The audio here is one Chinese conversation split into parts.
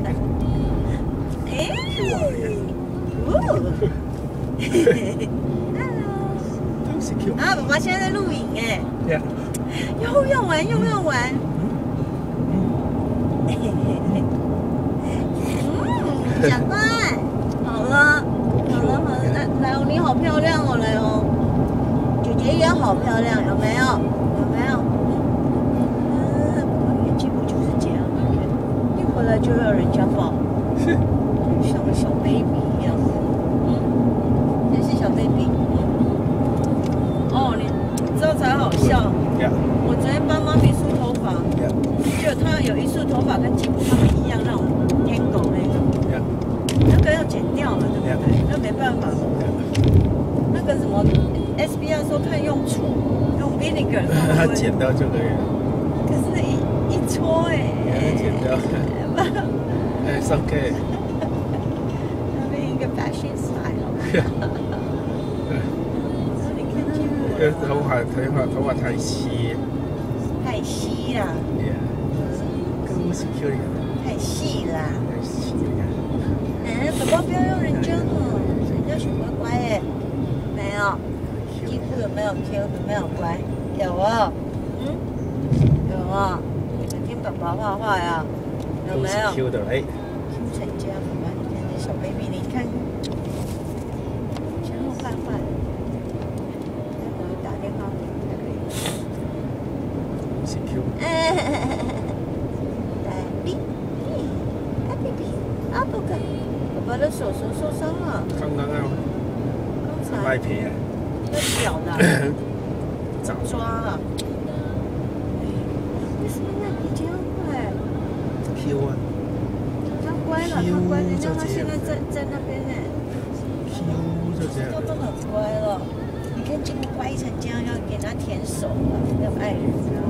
嘅，哦都是 Q。啊，爸爸现在在录影哎，呀，又要玩又要玩。嗯，长官，好了，好了，好了，来来哦，你好漂亮哦，来哦，姐姐也好漂亮？有没有？嗯，我年纪不就是这样？一回来就要人家抱，像个小 baby 一样。嗯，也是小 baby。嗯，哦，你你知道才好笑。呀我昨天帮妈咪梳头发，呀就她有一束头发跟吉普他们一样那种天狗那种，呀那个要剪掉了，对不对？那没办法，那个什么 SBR 说看用醋，用 vinegar，他剪掉就可以了，可是一一搓哎，给他剪掉。哎，it's okay。那边一个吉普因为头发头发头发太稀，太稀啦，呀，都是 Q 的，太细啦。太稀了。嗯，宝宝不要用人家哦，人家许乖乖哎，没有。衣服有没有 Q？有没有乖？有哦，嗯，有哦。你们听宝宝画画呀？有没有成小 baby，你看，前后坏坏。待会儿打电话给你才可以。都是 Q。来，比，啊比比，啊不可，宝宝的手手受伤了，刚刚啊，刚才卖皮啊，那脚的。长抓了。为什么那你这样他乖了，他乖，人家他现在在在那边呢，，Q 就这样都。都很乖了。你看金乖成这样，要给他舔手了，要爱人啊。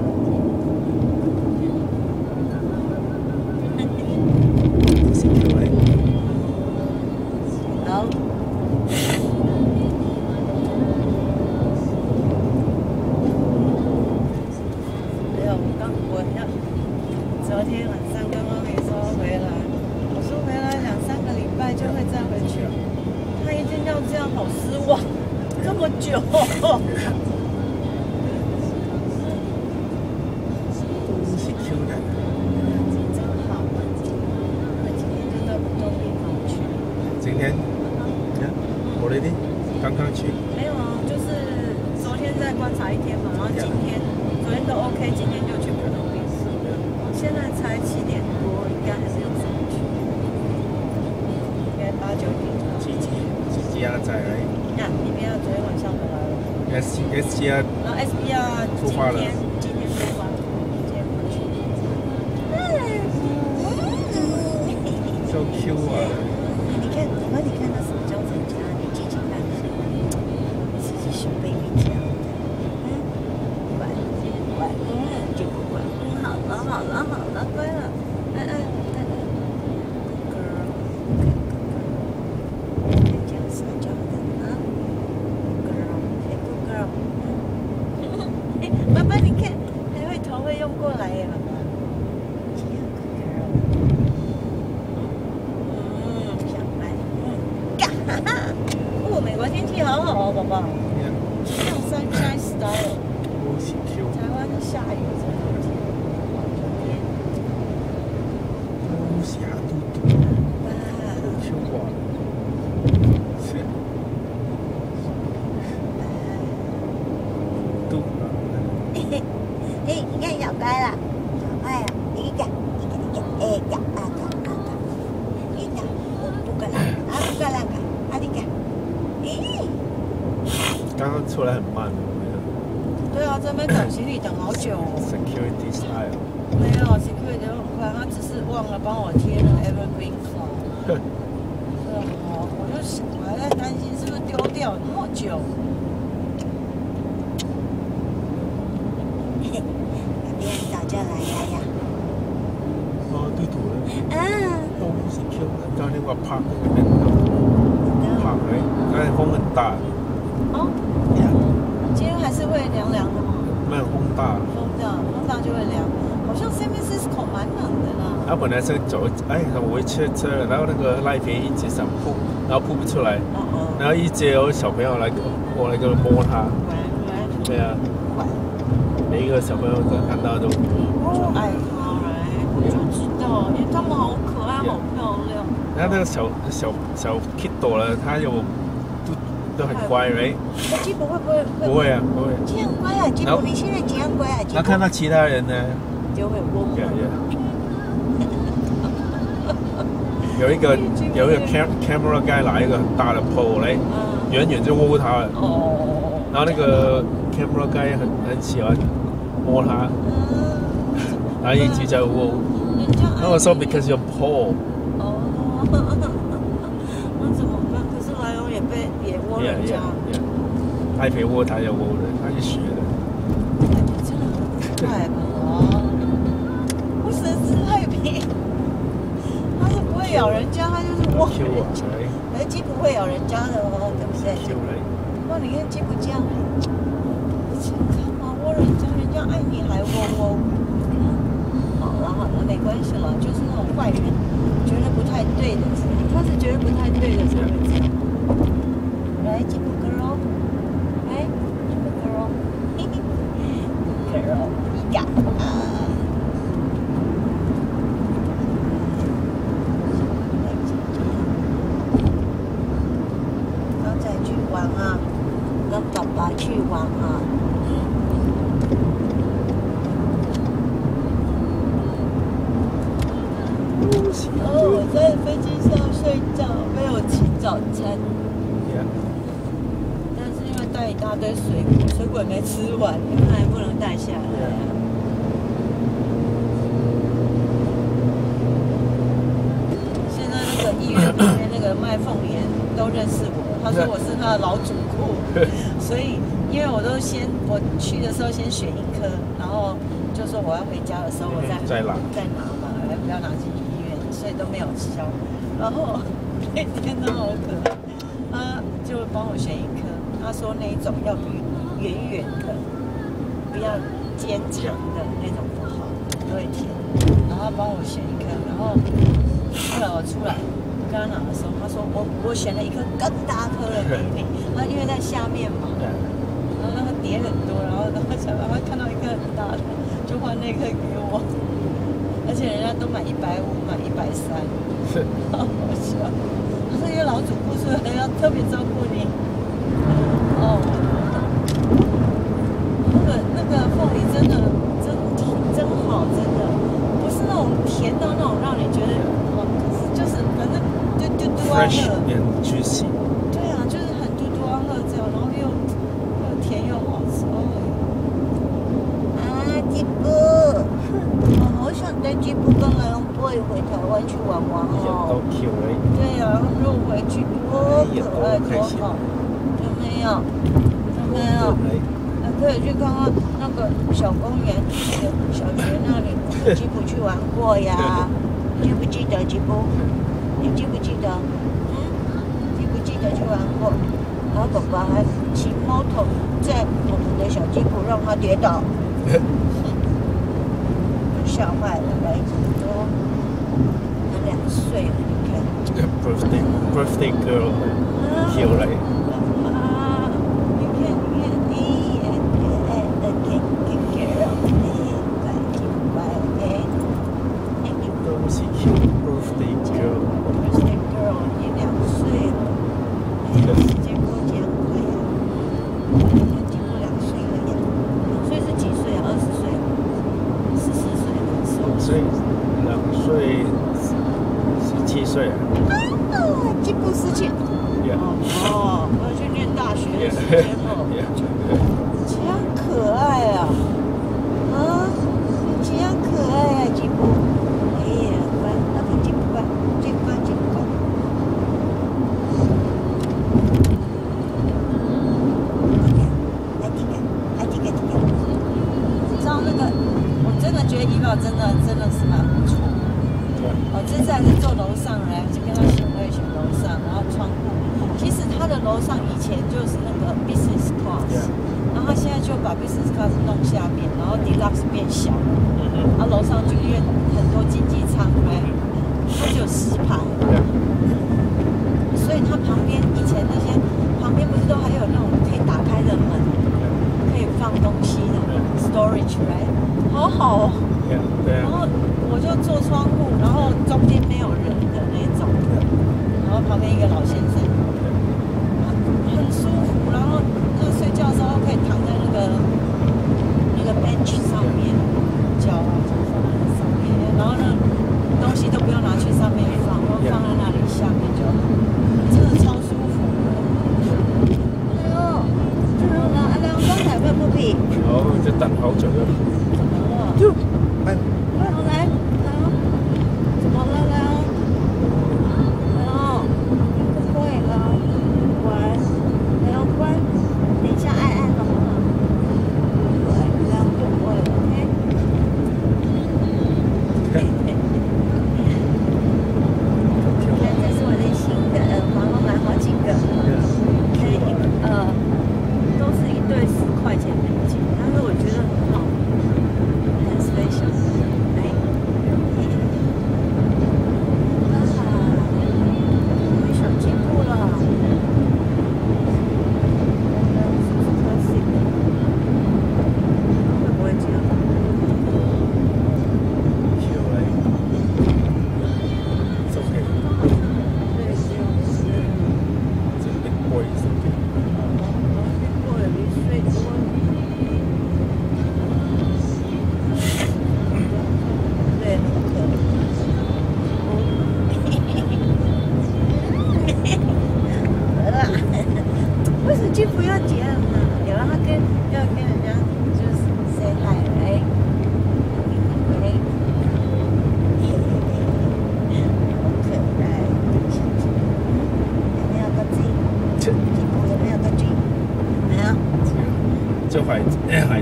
，S S 加然后 SBR 今出发了天今天出发，今天回去。就 Q 啊，你看，我帮你看到什么叫成家？你记起来了？是是小 baby 这样的，嗯，乖乖，嗯，就不乖，嗯，好了好了好了，乖了，嗯嗯嗯嗯，girl，看这样撒娇的啊，girl，哎，good girl，嗯，哎，爸爸你看，还会头会用过来耶，爸爸，这样 good girl。嗯，想来，嗯，嘎哈哈！哦，美国天气好好哦，宝宝，呀，像 sunshine style。都是 Q，台湾的下雨这两天，都是啊嘟嘟，哇，都 Q 啊，是嘟啊，嘿嘿，嘿，你看小乖了，小乖了，一个，一个，一个，哎个，啊个，啊个，一个，不不个啦，啊不个啦个，啊你个，咦，刚刚出来很慢，对啊，这边等行李等好久哦。security style，没有，security 都很快，他只是忘了帮我贴那个 evergreen cloud。我就想，我还在担心是不是丢掉那么久。嘿 嘿，那边早就来了呀。哦嘟嘟了，啊，都是 Q，刚才我 park 那边 park 哎，刚才风很大，哦，呀，今天还是会凉凉的吗？没有风大，风大，风大就会凉。好像 San Francisco 蛮冷的啦。他本来是走，哎，我会切车了，然后那个赖皮一直想扑，然后扑不出来，然后一直有小朋友来过来跟摸他，对啊，乖，每一个小朋友都看到都就爱他就知道，因为他们好可爱，好漂亮。然后那个小小小 Kido 了，他有都都很乖普会不会？不会？啊，不会。这样乖啊，吉然后，普你现在这样乖啊，吉普。然后看到其他人呢，就会窝对对。有一个有一个 cam camera guy 拿一个很大的 pole 来，嗯，远远就握他了。哦，然后那个 camera guy 很很喜欢摸他，嗯，然后一直在握。人家爱然后我说你 because you're pole，哦，那怎么办？可是莱欧也被也窝 yeah 人 yeah 家，yeah，他也握他也握的，他就学的。哎你真的很快吧？不是是太平，它是不会咬人家，它就是窝 Q 人啊，家。来而鸡不会咬人家的哦，对不对哇，你看鸡不这样，这干嘛窝人家？人家爱你还窝窝。好了好了，没关系了，就是那种坏人，觉得不太对的他是觉得不太对的才会这样。来，吉普 girl，来，吉普 girl，嘿嘿，girl，一个啊。刚才去玩啊，跟爸爸去玩啊。哦，我在飞机上睡觉，没有吃早餐，yeah，但是因为带一大堆水果，水果也没吃完，因为还不能带下来。现在那个医院里面那个卖凤梨的都认识我，他说我是他的老主顾，所以因为我都先我去的时候先选一颗，然后就说我要回家的时候我再再拿再拿嘛，不要拿进医院，所以都没有消。然后那天他好可爱，他就帮我选一颗，他说那一种要比远远的，不要尖长的那种不好，不会甜。然后帮我选一颗，然后后来我出来跟他拿的时候，他说我我选了一颗更大颗的给你，他因为在下面嘛，然后那个碟很多，然后然后想然后看到一颗很大的，就换那颗给我，而且人家都买一百五，买一百三。好好笑。他说因为老主顾，所以要特别照顾你。哦，那个那个凤梨真的真挺真好，真的不是那种甜到那种让你觉得哦，可是就是反正就就嘟啊，fresh，and juicy，对啊，就是很嘟嘟啊乐这样，然后又又甜又好吃哦。啊，吉布，我好想带吉布跟莱昂 boy 回台湾去玩玩人哦。都 Q 来，对呀、啊，然后回去多可爱多好，有没有？有没有？可以去看看那个小公园，小学那里，吉普去玩过呀。记不记得吉普？你记不记得？嗯，记不记得去玩过？然后爸爸还骑摩托在我们的小吉普，让它跌倒，吓坏了，来多，他两岁了，你看。birthday birthday girl Q 来， 해서 좀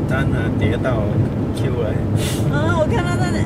单啊，跌到 Q 了。嗯，我看到那里。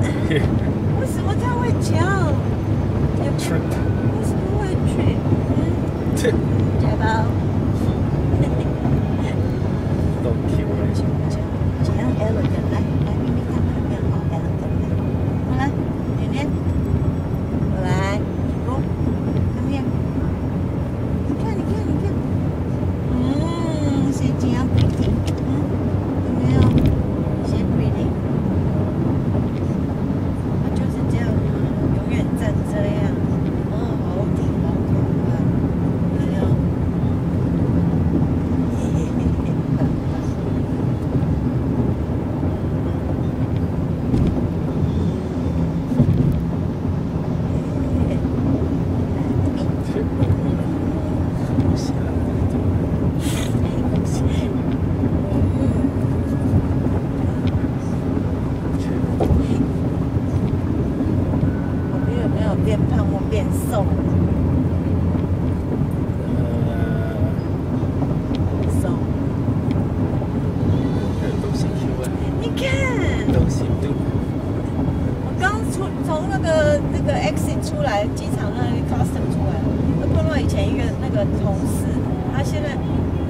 那个同事他现在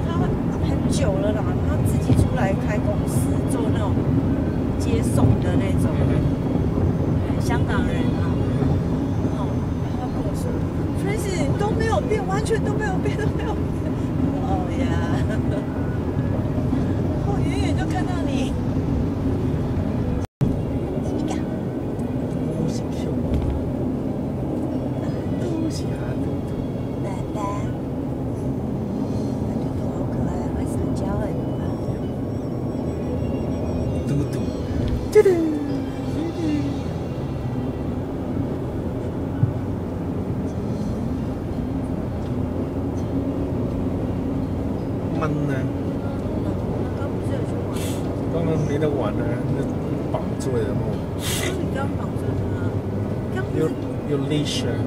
他很久了啦他自己出来开公司做那种接送的那种。香港人啊然后跟我说春熙都没有变完全都没有变都没有变。哦呀。your your leisure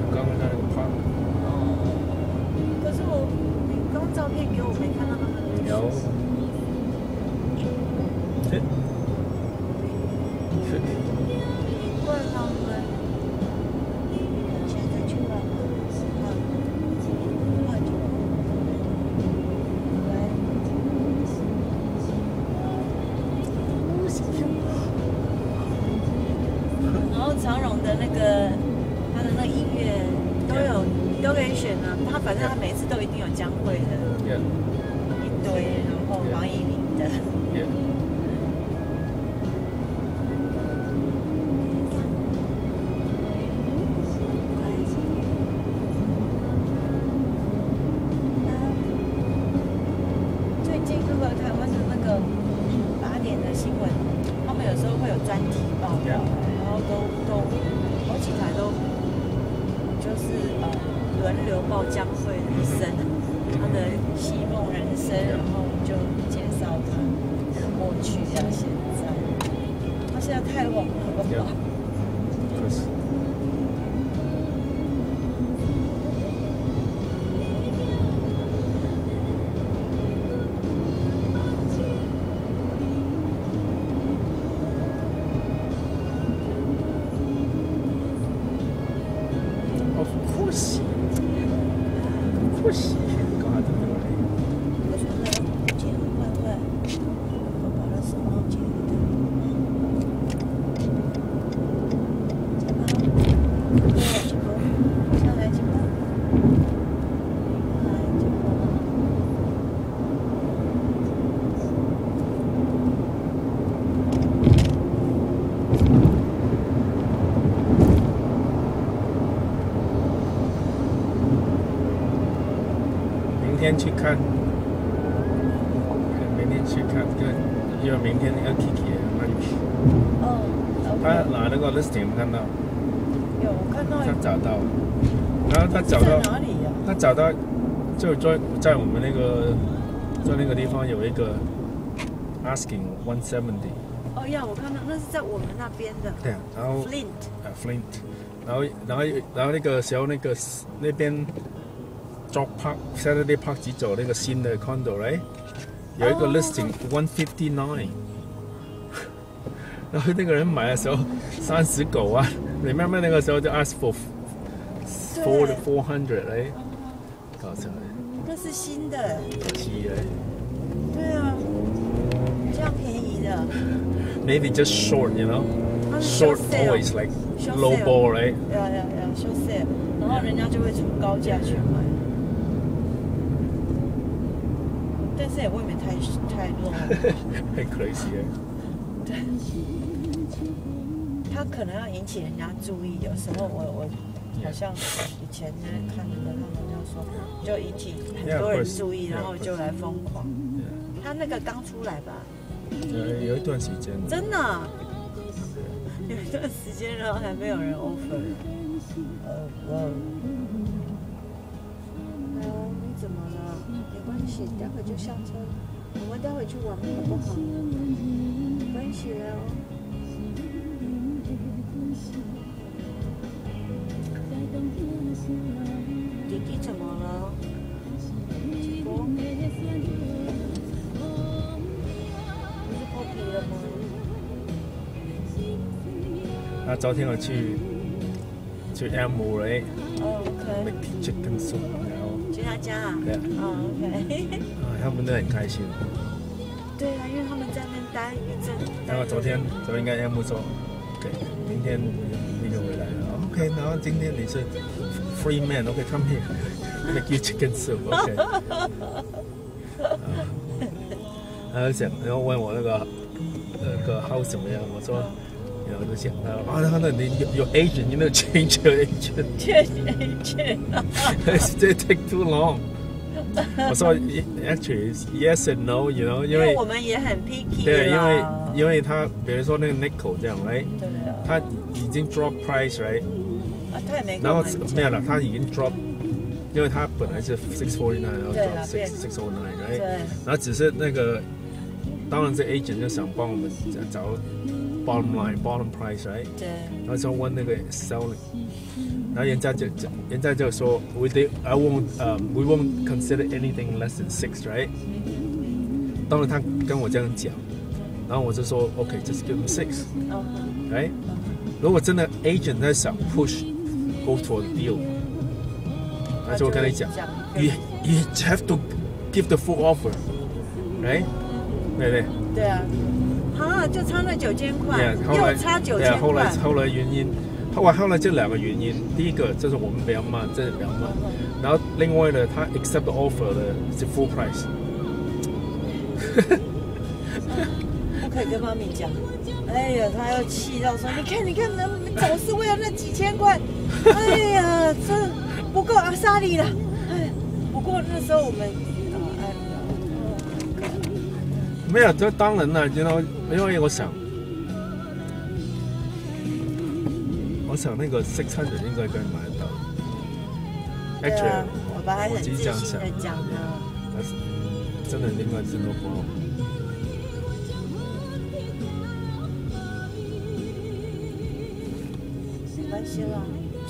专题报道，然后都都好几台都就是呃轮流报江蕙的生，他的戏梦人生，然后就介绍他的过去到现在，他现在太红了吧 Yeah.？可是 listing 有没有看到？有我看到他找到，然后他找到在，哪里呀？他找到，就在在我们那个在那个地方有一个 asking one seventy，哦呀，我看到那是在我们那边的对啊，然后 Flint，呃 Flint，然后然后然后那个时候那个那边 Jock Park Saturday Park 只走那个新的 condo，right？有一个哦 listing one fifty nine，然后那个人买的时候三十九万，你慢慢那个时候就 ask for four 对 four hundred，哎，搞笑的，那是新的，七哎对啊，这样便宜的，，maybe just short，you know。它是 Short sale toys like low ball, right? 呀呀呀，show sale，然后人家就会出高价去买，但是也未免太太 low 了，太 crazy 了。可能要引起人家注意，有时候我我好像以前呢看那个他们就说，就引起很多人注意，然后就来疯狂。他那个刚出来吧，呃，有一段时间，真的啊有一段时间，然后还没有人 offer。呃，我！哦，你怎么了？没关系，待会就下车，我们待会去玩好不好？没关系了啊，昨天我去去 M 五嘞哦，OK。，make chicken soup，然后去他家啊？对啊哦，OK。啊，他们都很开心。对啊，因为他们在那边待一阵。然后昨天昨天跟 M 说，，OK，，明天你就回来了。OK，然后今天你是 free man，OK，come、here，make you chicken soup，OK、啊他就想，然后问我那个那个 house 怎么样，我说。啊，然后那你有有 agent，you know change your agent，change agent，这 take too long。我说 actually yes and no，you know，因因为为我们也很 picky 对，因为因为他比如说那个 nickel 这样，right，对啊，他已经 drop price，right，啊，他也没跟然后没有了，他已经 drop，因为他本来是 six forty nine，然后 drop six six oh nine，right，对然后只是那个，当然这 agent 就想帮我们找 bottom line，bottom price，right。对然后就问那个 selling，然后人家就就人家就说，we they I won't um we won't consider anything less than six right。当然他跟我这样讲，然后我就说 OK，just、give them six 嗯 right。如果真的 agent 在想 push go for the deal，那就我跟你讲，you you have to give the full offer，right？对不对？对啊， 啊，就差那九千块 Yeah，后来又差九 Yeah，千后来块。后来原因，后来后来这两个原因，第一个就是我们比较慢，真的比较慢。然后另外呢，他 accept offer 的是 full price。不可以跟妈咪讲。哎呀，他要气到说：“你看，你看，那总是为了那几千块，哎呀，真的不够阿莎莉了。”哎，不过那时候我们，没有，这当然了，因为因为我想，我想那个西餐的应该可以买得到。对啊 actual 我爸还很自信的讲呢。真的应该真的花。没关系了，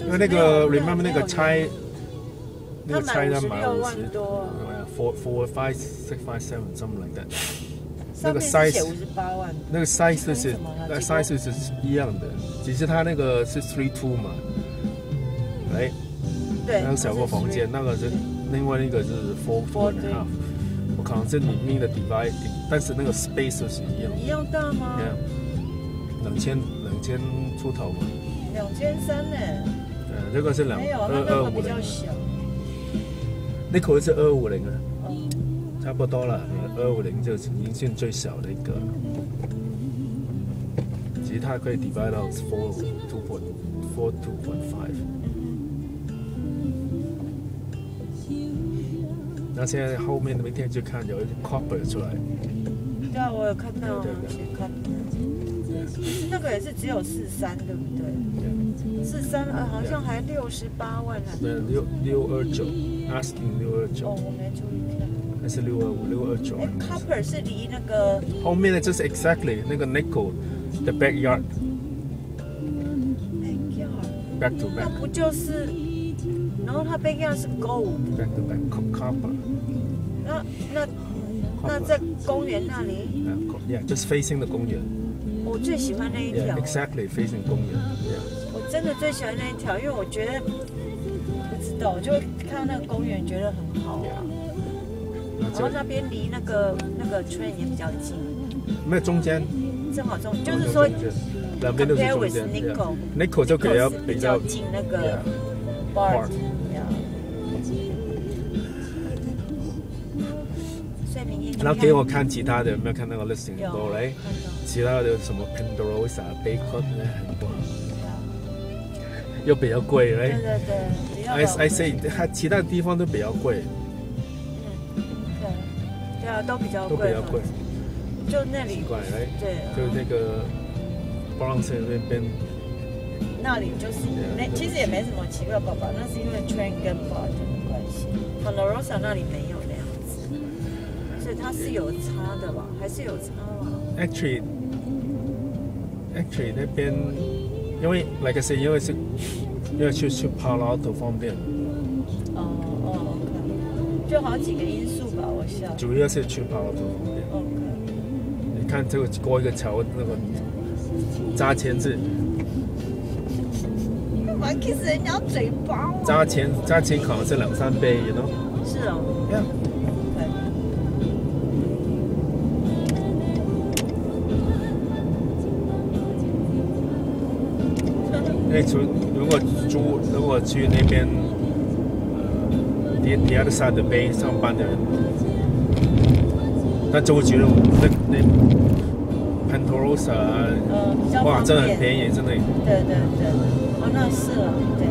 那那个 remember 那个拆，那个拆要买五十，对，four four five six five seven something like that。上面是 size 写五十八万，那个 size 是那几公 size 是一样的，只是它那个是 three two 嘛，哎，对，那个小个房间，那个是另外一个是 four four and a half，我可能是里面的 divide，但是那个 space 是一样一样大吗？两千两千出头嘛，两千三呢？呃，这个是两，二二五零。那口是二五零啊，嗯，差不多了，二五零就是已经是最小的一个，其实它可以 divide 到 four two point four two point five。那现在后面明天就看有一个 copper 出来，对啊，我有看到啊对对对。那个也是只有四三，对不对？四三呃，好像还六十八万呢。对六六二九，asking 六二哦，九我没注意看。还是六二五六二九哎？，Copper 是离那个后面的就是 exactly 那个 nickel the backyard 哎呀，back to back 那不就是？然后它背样是 to back co- copper 那那那在公园那里，yeah just facing 的公园我最喜欢那一条。exactly facing 公园我真的最喜欢那一条，因为我觉得不知道，我就看到那个公园，觉得很好啊。然后那边离那个那个 train 也比较近，没有中间，正好中，就是说两边都是中间 Nico，Nickel 就比较是比较比较近那个 bar，Bar 所以明天去然后给我看其他的，有没有看那个 listing 有过来？看到。其他的什么 Penderosa、Bacon 呢，很多，对啊。又比较贵对嘞。对对，比较 I 好 I say 它其他地方都比较贵，嗯，对，啊，都比较贵，都比较贵，就那里奇怪嘞。对，就那个 Bronx 那边，那里就是没，其实也没什么奇怪，宝宝，那是因为 train 跟 bar 的关系。Ponderosa 那里没有那样子，所以它是有差的吧？还是有差吧？actually actually 那边，因为 like I say，因为是因为去去 Palo Alto 方便，哦哦就好几个因素主要是去便。OK，你看这个过一个桥，那个扎钱是干嘛 kiss 人家嘴巴啊？扎钱扎钱可能是两三倍，you know？是哦为除如果住如果去那边呃 the the other side of the bay 上班的人，那周杰伦那那 pentorosa 啊呃，比较哇，真的很便。便宜，真的。对对对，哦，那是了，对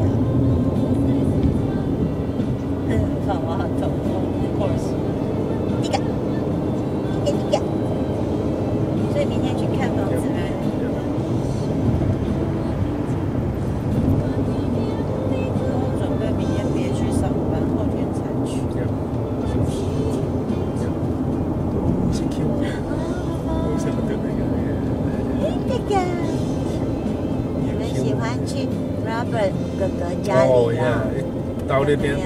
去 Robert 哥哥家哦里呀啊？，到那边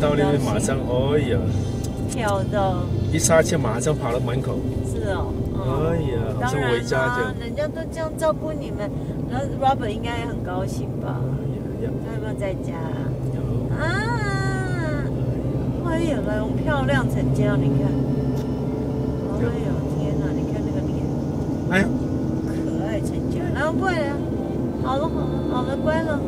到那边马上，哎呀，跳到。一刹车马上跑到门口，是哦，哎呀，好当然像回家啦这样。人家都这样照顾你们，然后 Robert 应该也很高兴吧？哎呀他有没有在家啊？有啊，哎呀，来，漂亮成这样，你看，哎呦天哪，你看那个脸，哎呀，可爱成家，然后不会了，好了好了好了，乖了。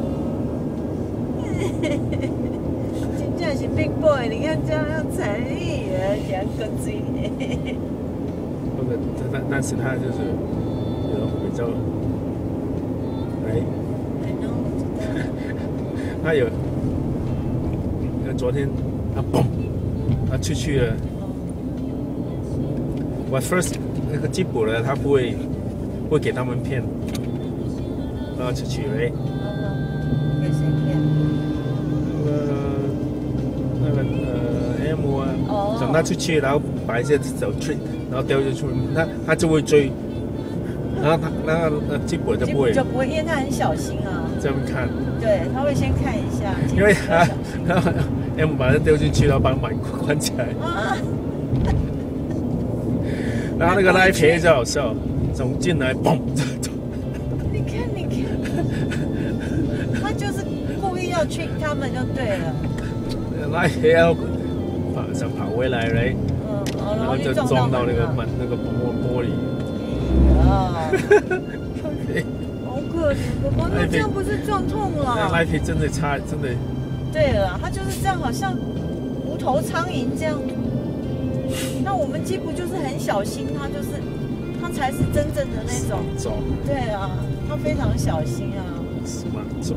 真正是 big boy，你看这样要才艺啊，两个嘴。那个但但是他就是有比较，哎，他有，那昨天他嘣，他出去了。我 first 那个吉普呢，他不会不会给他们骗，然后出去哎。给谁骗？那个那个呃 M 啊，等他出去，然后把一些手 trick，然后丢进去，他他就会追，然后他那个呃吉普就不会就不会，因为他很小心啊。这样看，对，他会先看一下。因为他然后 M 把它丢进去，然后把门关起来。啊。然后那个拉皮就好笑，从进来嘣就对了。拉皮要跑想跑回来嘞，嗯，然后就撞到那个门那个玻玻璃。啊，好可怜，宝宝，那这样不是撞痛了？拉皮真的差，真的。对了，他就是这样，好像无头苍蝇这样。那我们吉普就是很小心，他就是他才是真正的那种。对啊，他非常小心啊。smart 走。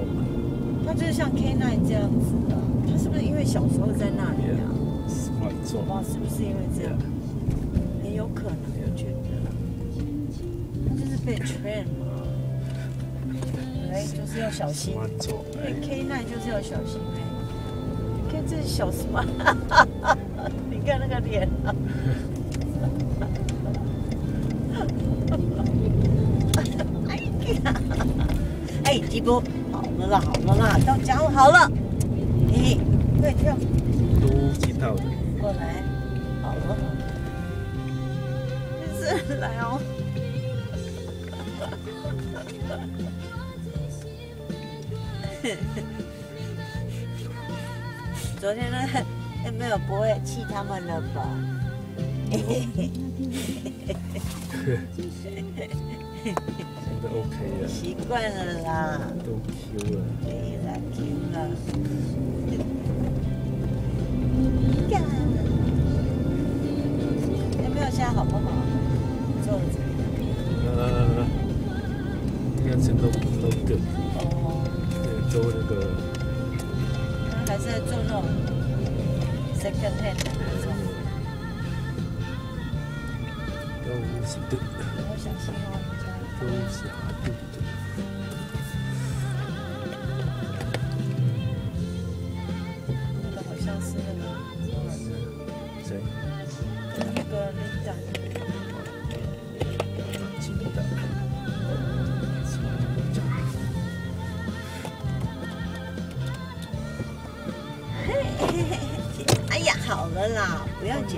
他就是像 K9 这样子的，他是不是因为小时候在那里啊。哇，是不是因为这样？很有可能，我觉得。他就是被 train 嘛。哎，就是要小心。因为 K9 就是要小心哎。你看这小 smart。看那个脸啊！哎呀！哎，吉波，好了啦，好了啦，到家好了。嘿，快跳！都知道的。过来，好了。是来哦。昨天呢？没有不会气他们了吧？现在 OK 了，习惯了啦，都 Q 了，对了 Q 了。有没有现在好不好？做的怎么样？呃，应该是都都 good。哦。对，做那个。他还是在做那种。second hand 是对，要小心哦，都是对的。那个好像是那个谁？那个领导。记得。嘿嘿嘿。好了啦，不要讲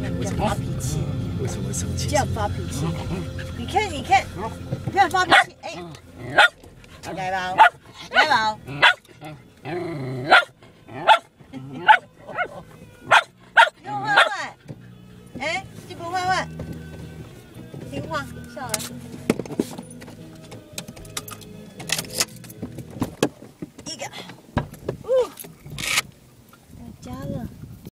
什么生气？为什么发脾气？为什么生气？这样发脾气？你看，你看，不要发脾气。